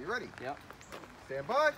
You ready? Yep. Stand by.